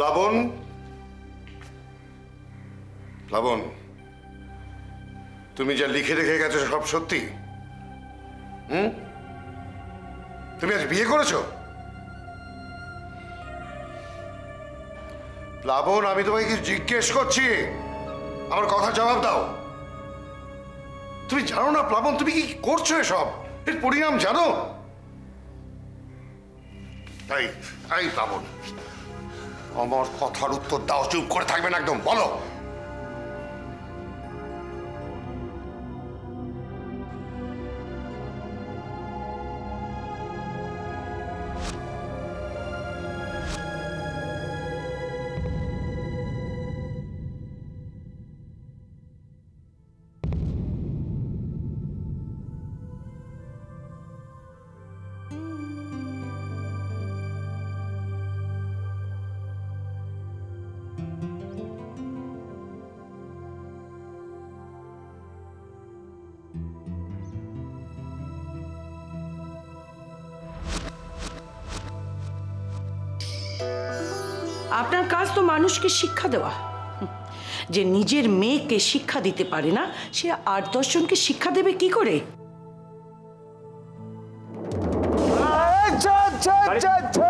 প্লাবন? প্লাবন, তুমি যা লিখে রেখে গেছো সব সত্যি? হুম? তুমি আজ বিয়ে করেছ? প্লাবন, আমি তোমাকে কিছু জিজ্ঞেস করছি? আমার কথা জবাব দাও। তুমি জানো না প্লাবন, তুমি কি করছ এসব? এর পরিণাম জানো? তাই তাই প্লাবন। আমার কথার উত্তর দাও চুপ করে থাকবেন একদম বলো। আপনার কাজ তো মানুষকে শিক্ষা দেওয়া যে নিজের মেয়েকে শিক্ষা দিতে পারে না সে আট দশজনকে শিক্ষা দেবে কি করে अच्छा अच्छा अच्छा अच्छा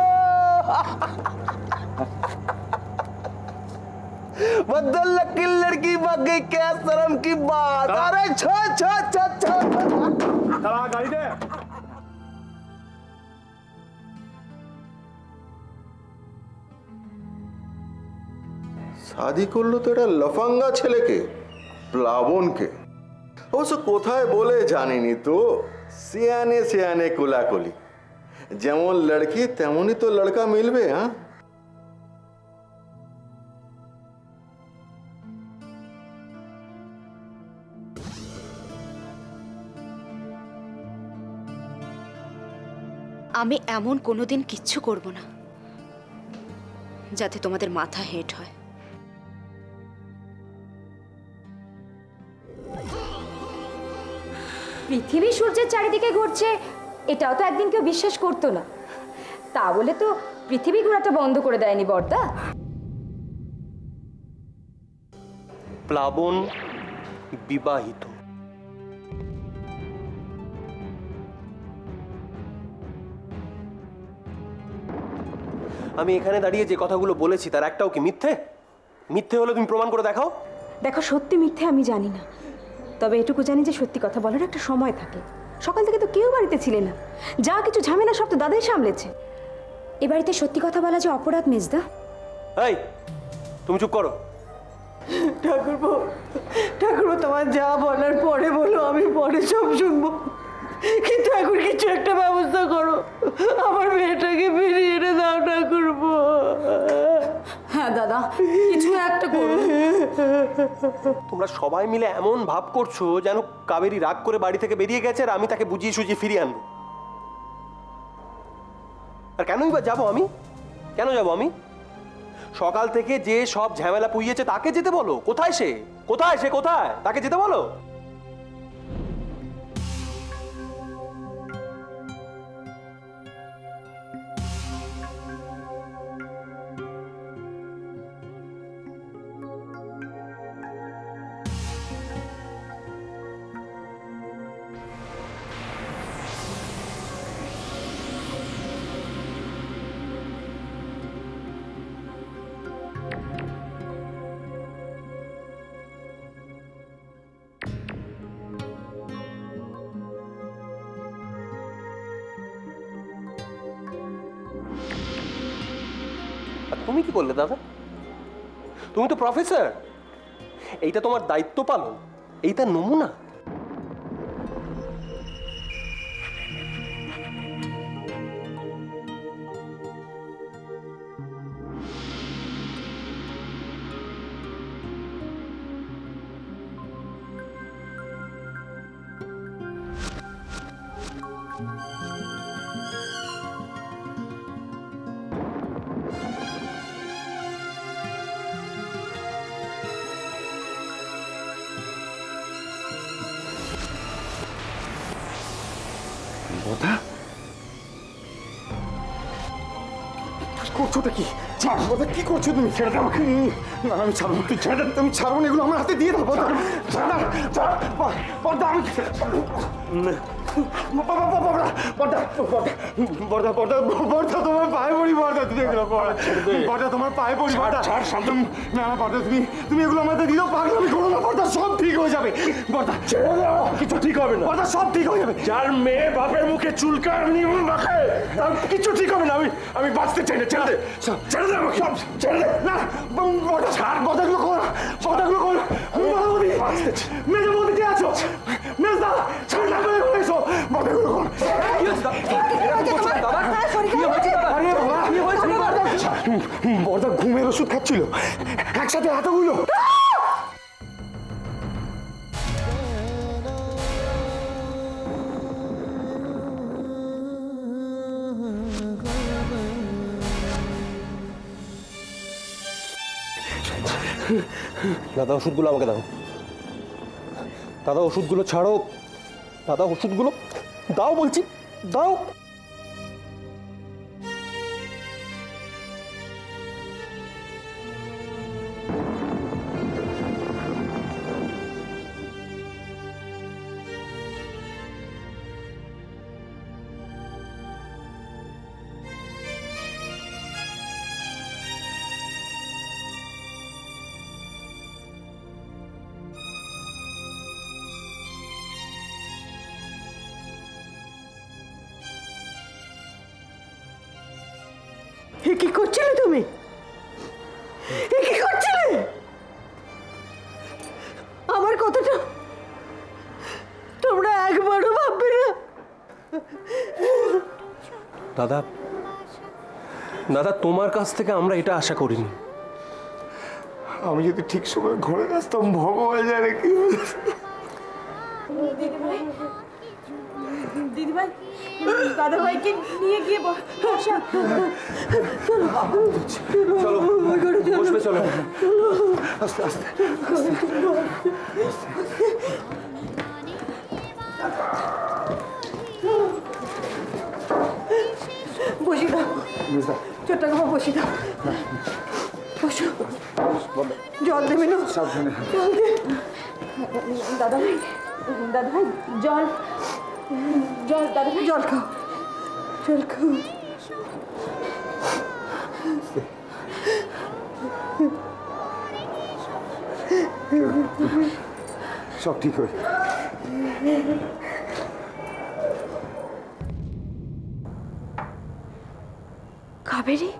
बदल की लड़की भाग गई क्या शर्म की बात अरे छो छो छो छो गाड़ी दे শাদি করল তো এটা লফাঙ্গা ছেলেকে, প্লাবনকে। অবশ্য কোথায় বলে জানিনি তো, সিয়ানে সিয়ানে কোলাকুলি। যেমন লড়কি, তেমনই তো লড়কা মিলবে হ্যাঁ? আমি এমন কোনোদিন কিচ্ছু করব না, যাতে তোমাদের মাথা হেট হয়। পৃথিবী সূর্যের চারিদিকে ঘুরছে এটাও তো একদিন কেউ বিশ্বাস করতো না। তা বলে তো পৃথিবী ঘোরাটা বন্ধ করে দেয়নি বর্দা। প্লাবন বিবাহিত। আমি এখানে দাঁড়িয়ে যে কথাগুলো বলেছি তার একটাও কি মিথ্যে? মিথ্যে হলে তুমি প্রমাণ করে দেখাও। দেখো সত্যি মিথ্যে আমি জানি না। তবে এটুকু জানি যে সত্যি কথা বলার একটা সময় থাকে। সকাল থেকে তো কেউ বাড়িতে ছিলে না। যা কিছু ঝামেলা সব তো দাদাই সামলেছে। এ বাড়িতে সত্যি কথা বলা যে অপরাধ মেজদা। এই তুমি চুপ করো। ঠাকুরপো ঠাকুরপো তোমার যা বলার পরে বলো আমি পরে সব শুনব। কিন্তু এখন কিছু একটা ব্যবস্থা করো। আমার মেয়েটাকে ফিরিয়ে দাদা, কিছু একটা করো। তোমরা সবাই মিলে এমন ভাব করছ যেন কাবেরি রাগ করে বাড়ি থেকে বেরিয়ে গেছে আর আমি তাকে বুঝিয়ে সুঝিয়ে ফিরিয়ে আনব। আর কেনই বা যাব আমি? কেন যাব আমি? সকাল থেকে যে সব ঝামেলা পুইয়েছে তাকে যেতে বলো। কোথায় সে? কোথায় সে? কোথায়? তাকে যেতে বলো? তুমি কি করলে দাদা? তুমি তো প্রফেসর এইটা তোমার দায়িত্ব পালন। এইটা নমুনা। করছোটা কি? বর্দা কি করছ তুমি? ছেড়ে দাও আমাকে। না আমি ছাড়বো তুই ছেড়ে দাও। তুমি ছাড়বো না এগুলো আমার হাতে দিয়ে দাও বর্দা, বর্দা আমি হয়ে হয়ে যার মেয়ে বাপের মুখে চুলকার রাখে তার কিছু ঠিক হবে না আমি আমি বাঁচতে চাই না ছেড়ে দে ছেড়ে দে ছেড়ে দে না ছাড় বর্দাগুলো কর বর্দাগুলো কর বলতে কে আছো মেজদা ছাড় না করে এসো বর্দাগুলো কর কি হয়েছে দা- এরকম করছ কেন, দাদা কি হয়েছে দাদা আরে বাবা কি হয়েছে দাদা বর্দা ঘুমের ওষুধ খাচ্ছিল। একসাথে এতগুলো দাদা, ওষুধগুলো আমাকে দাও। দাদা, ওষুধগুলো ছাড়ো। দাদা, ওষুধগুলো দাও বলছি, দাও। তুমি? এ কি করছিলে? আমার কথাটা তোমরা একবারও ভাববে না। দাদা দাদা তোমার কাছ থেকে আমরা এটা আশা করিনি। আমি যদি ঠিক সময় ঘরে আসতাম ভগবান জানে কি। দিদিভাই দাদা ভাইকে নিয়ে গিয়ে বসা। চলো দাও। ছোট্ট বাবা বসি দাও। বসো। জল দেবে না? জল দে। দাদা ভাই দাদা ভাই জল। জল দাদা ভাই জল খাও জল খাও সব ঠিক হয়ে যাবে। কাবেরি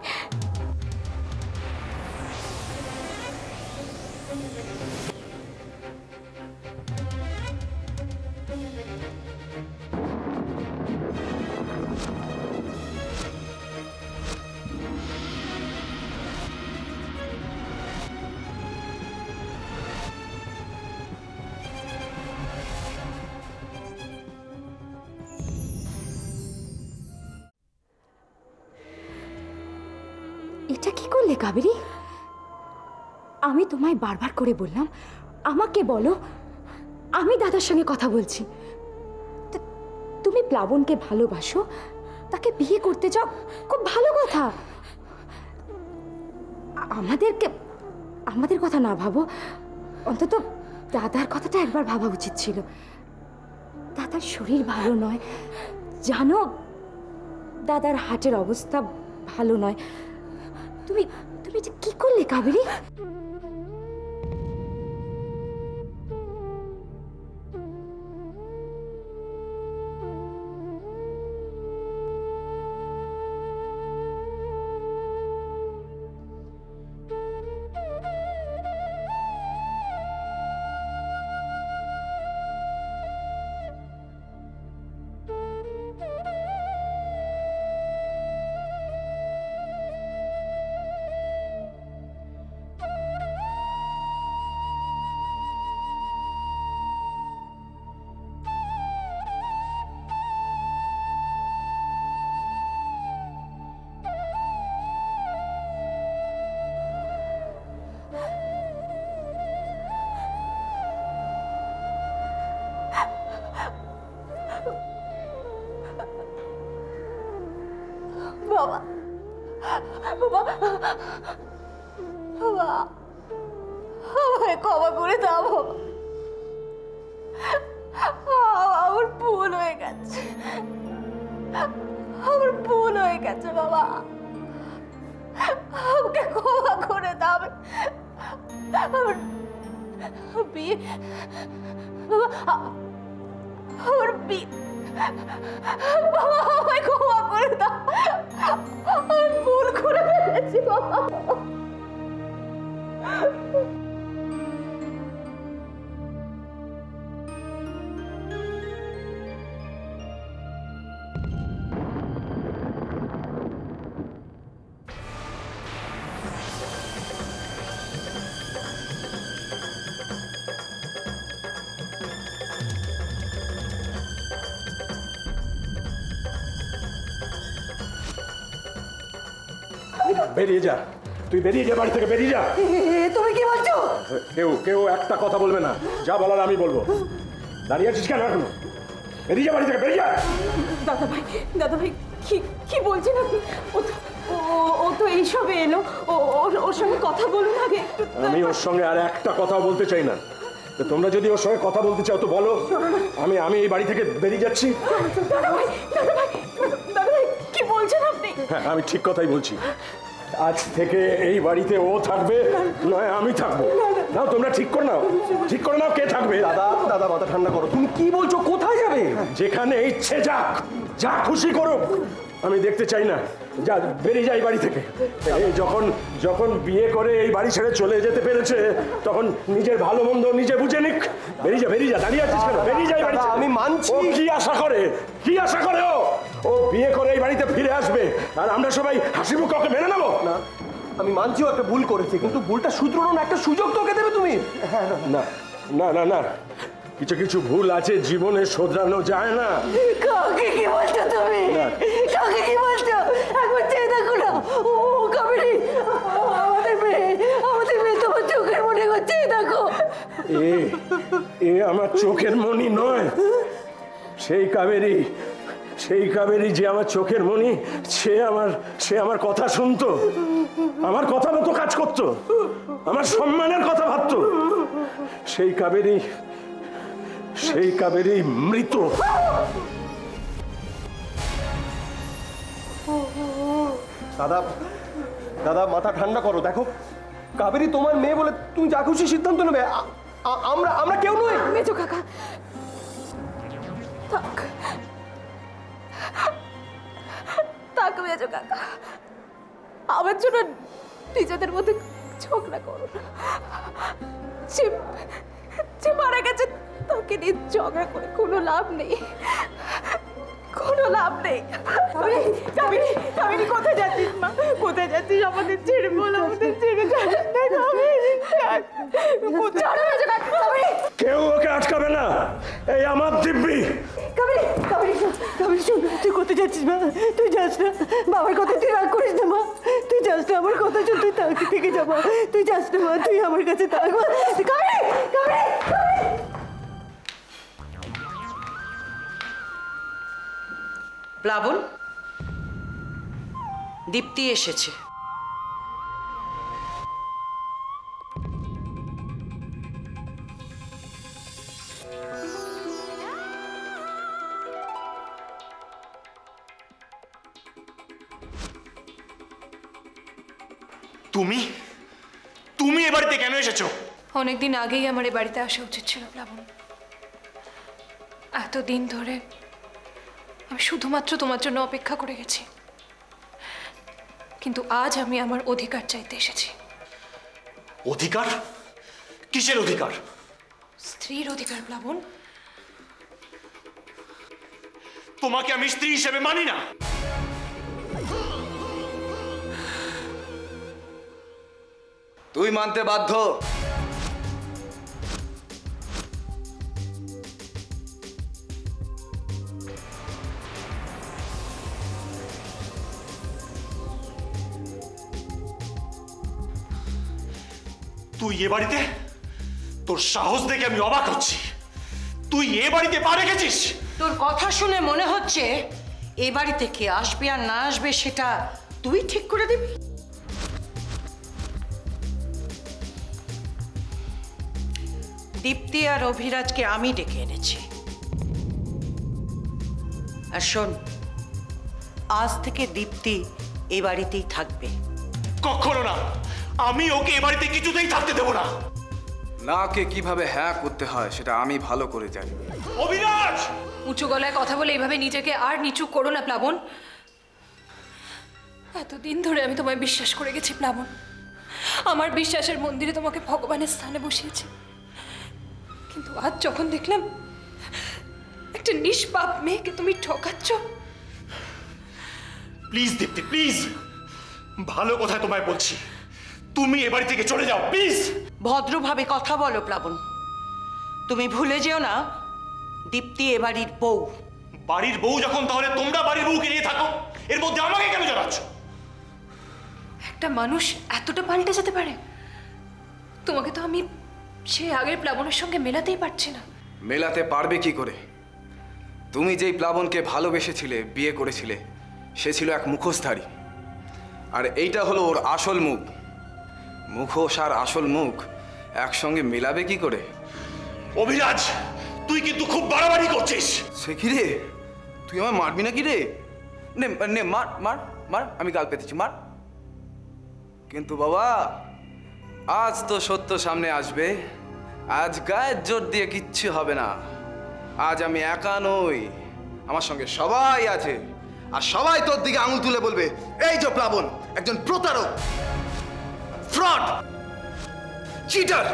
কাবেরি? আমি তোমায় বারবার করে বললাম, আমাকে বলো, আমি দাদার সঙ্গে কথা বলছি। তুমি প্লাবনকে ভালোবাসো, তাকে বিয়ে করতে চাও? খুব ভালো কথা। আমাদেরকে, আমাদের কথা না ভাবো। অন্তত দাদার কথাটা একবার ভাবা উচিত ছিল। দাদার শরীর ভালো নয়। জানো, দাদার হাটের অবস্থা ভালো নয়। তুমি তুমি এটা কি করলে কাবেরি বাবা, আমায় ক্ষমা করে দাও। আমার ভুল হয়ে গেছে। আমার ভুল হয়ে গেছে, বাবা। আমাকে ক্ষমা করে দাও। আমার বাবা আমার বিয়ে বাবা আমায় ক্ষমা করে দাও আমি ভুল করে ফেলেছি বাবা বেরিয়ে যা। তুই বেরিয়ে যা বাড়ি থেকে বেরিয়ে যা। তুমি কি বলছো? কেউ কেউ একটা কথা বলবে না। যা বলার আমি বলব। দাঁড়িয়ে আছিস কেন এখনও? বেরিয়ে যা বাড়ি থেকে বেরিয়ে যা। দাদা ভাই দাদা ভাই কি কি বলছেন আপনি? ও তো ও- তো এইসবে এলো। ও ওর সঙ্গে কথা বলুন আগে। আমি ওর সঙ্গে আর একটা কথা বলতে চাই না। তোমরা যদি ওর সঙ্গে কথা বলতে চাও তো বলো। আমি আমি এই বাড়ি থেকে বেরিয়ে যাচ্ছি। দাদা ভাই দাদা ভাই দাদা ভাই কি বলছেন আপনি? হ্যাঁ আমি ঠিক কথাই বলছি। আজ থেকে এই বাড়িতে ও থাকবে। নয় আমি থাকব। নাও তোমরা ঠিক করে নাও। ঠিক করে নাও কে থাকবে। দাদা দাদা মাথা ঠান্ডা করো। তুমি কি বলছো? কোথায় যাবে? যেখানে ইচ্ছে যাক যা খুশি করুক। আমি দেখতে চাই না। যা বেরিয়ে যাই বাড়ি থেকে। যখন যখন বিয়ে করে এই বাড়ি ছেড়ে চলে যেতে পেরেছে তখন নিজের ভালো মন্দ নিজে বুঝে নিক। বেরিয়ে যা বেরিয়ে যা। দাঁড়িয়ে আছিস কেন? বেরিয়ে যাই বাড়ি আমি মানছি। কি আশা করে? কি আশা করে ও? ও বিয়ে করে এই বাড়িতে ফিরে আসবে। আর আমরা সবাই হাসি মুখ ওকে মেনে নেব? না আমি মানছিও একটা ভুল করেছি কিন্তু ভুলটা শুধরানোর একটা সুযোগ তোকে দেবে তুমি। না। না না না কিছু কিছু ভুল আছে জীবনে শোধরানো যায় না। কাকে কি বলছো তুমি? কাকে কি বলছো? একবার চেয়ে দেখো না। ও কাবেরি আমাদের মেয়ে আমাদের মেয়ে তোমার চোখের মনে করছে এই দেখো। এ এ আমার চোখের মনি নয়। সেই কাবেরি সেই কাবেরি যে আমার চোখের মনি সে আমার সে আমার কথা শুনতো। আমার কথা মতো কাজ করতো। আমার সম্মানের কথা ভাবতো। সেই কাবেরি সেই কাবেরি মৃত। দাদা দাদা, মাথা ঠান্ডা করো, দেখো। কাবেরি তোমার মেয়ে বলে তুমি যা খুশি সিদ্ধান্ত নেবে আমরা আমরা কেউ নই। মেজো কাকা। থাক মেজো কাকা আমার জন্য নিজেদের মধ্যে ঝগড়া করো না। যে যে মারা গেছে তাকে নিয়ে ঝগড়া করে কোনো লাভ নেই। কোনো লাভ নেই। কামিনী কামিনী কোথায় যাচ্ছিস মা? কোথায় যাচ্ছিস? আমাদের ছেড়ে বল আমাদের ছেড়ে যাস না কামিনী। কোথায় মেজো কাকা কামিনী কেউ ওকে আটকাবে না এই আমার দিব্যি কাবেরি কাবেরি শোন কাবেরি শোন তুই যাচ্ছিস, মা? তুই যাস না। বাবার কথা তুই রাগ করিস না, মা। তুই যাস না, আমার কথা শোন, তুই তাকে থেকে যাব তুই যাস না, মা, তুই আমার কাছে থাক মা। কাবেরি কাবেরি প্লাবন, দীপ্তি এসেছে। তুমি? তুমি এ বাড়িতে কেন এসেছ? অনেকদিন আগেই আমার এ বাড়িতে আসা উচিত ছিল প্লাবন। এতদিন ধরে আমি শুধুমাত্র তোমার জন্য অপেক্ষা করে গেছি। কিন্তু আজ আমি আমার অধিকার চাইতে এসেছি। অধিকার? কিসের অধিকার? স্ত্রীর অধিকার প্লাবন। তোমাকে আমি স্ত্রী হিসেবে মানি না। তুই মানতে বাধ্য। তুই এ বাড়িতে? তোর সাহস দেখে আমি অবাক হচ্ছি। তুই এ বাড়িতে পা রেখেছিস? তোর কথা শুনে মনে হচ্ছে এ বাড়িতে কে আসবে আর না আসবে সেটা তুই ঠিক করে দিবি? দীপ্তি আর অভিরাজকে আমি ডেকে এনেছি। আর শোন আজ থেকে দীপ্তি এ বাড়িতেই থাকবে। কখনো না। আমি ওকে এ বাড়িতে কিছুতেই থাকতে দেবো না। নাকে কীভাবে হ্যাঁ করতে হয় সেটা আমি ভালো করে জানি। অভিরাজ! উঁচু গলায় কথা বলে এইভাবে নিজেকে আর নিচু করো না প্লাবন। এতদিন ধরে আমি তোমায় বিশ্বাস করে গেছি প্লাবন। আমার বিশ্বাসের মন্দিরে তোমাকে ভগবানের স্থানে বসিয়েছি। কিন্তু আজ যখন দেখলাম একটা নিষ্পাপ মেয়েকে তুমি ঠকাচ্ছ। প্লিজ দীপ্তি প্লিজ ভালো কথা তোমায় বলছি। তুমি এ বাড়ি থেকে চলে যাও প্লিজ ভদ্রভাবে কথা বলো প্লাবন। তুমি ভুলে যেও না দীপ্তি এ বাড়ির বউ। বাড়ির বউ যখন তাহলে তোমরা বাড়ির বউকে নিয়ে থাকো। এর মধ্যে আমাকে কেন জানাচ্ছ একটা মানুষ এতটা পাল্টে যেতে পারে? তোমাকে তো আমি সে আগের প্লাবনের সঙ্গে মেলাতেই পারছি না। মেলাতে পারবে কি করে? তুমি যেই প্লাবনকে ভালোবেসেছিলে বিয়ে করেছিলে সে ছিল এক মুখোশধারী। আর এইটা হলো ওর আসল মুখ। মুখোশ আর আসল মুখ একসঙ্গে মেলাবে কি করে? অভিরাজ তুই কিন্তু খুব বাড়াবাড়ি করছিস। সে কি রে? তুই আমার মারবি না কি রে? নে নে মার মার মার আমি গাল পেতেছি মার। কিন্তু বাবা আজ তো সত্য সামনে আসবে। আজ গায়ের জোর দিয়ে কিচ্ছু হবে না। আজ আমি একা নই, আমার সঙ্গে সবাই আছে। আর সবাই তোর দিকে আঙুল তুলে বলবে, এই যে প্লাবন, একজন প্রতারক, ফ্রড, চিটার।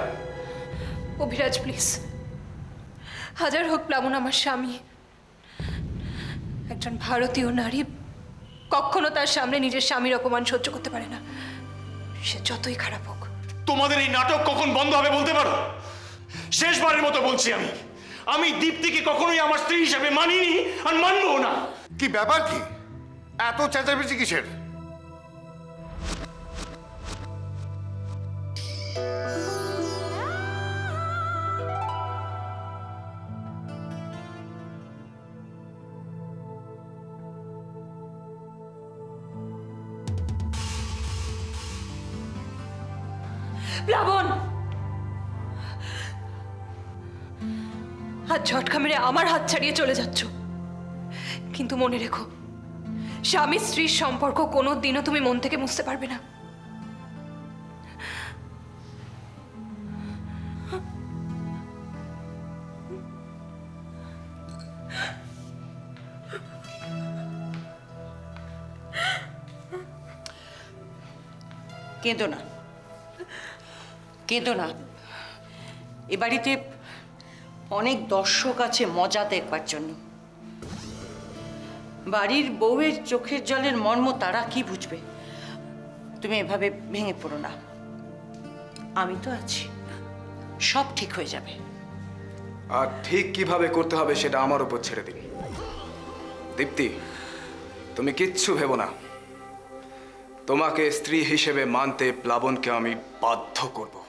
অভিরাজ, প্লিজ। হাজার হোক প্লাবন আমার স্বামী। একজন ভারতীয় নারী কখনো তার সামনে নিজের স্বামীর অপমান সহ্য করতে পারে না। সে যতই খারাপ হোক। তোমাদের এই নাটক কখন বন্ধ হবে বলতে পারো? শেষবারের মতো বলছি আমি। আমি দীপ্তিকে কখনোই আমার স্ত্রী হিসেবে মানিনি আর মানবো না। কি ব্যাপার কি? এত চেঁচামেচি কিসের? প্লাবন! হাত ঝটকা মেরে আমার হাত ছাড়িয়ে চলে যাচ্ছ। কিন্তু মনে রেখো, স্বামী স্ত্রীর সম্পর্ক কোনো দিনও তুমি মন থেকে মুছতে পারবে না। কেঁদো না। কেঁদো না। এ বাড়িতে অনেক দর্শক আছে মজা দেখবার জন্য। বাড়ির বউয়ের চোখের জলের মর্ম তারা কি বুঝবে? তুমি এভাবে ভেঙে পড়ো না। আমি তো আছি। সব ঠিক হয়ে যাবে। আর ঠিক কীভাবে করতে হবে সেটা আমার উপর ছেড়ে দিন। দীপ্তি, তুমি কিচ্ছু ভেব না। তোমাকে স্ত্রী হিসেবে মানতে প্লাবনকে আমি বাধ্য করব।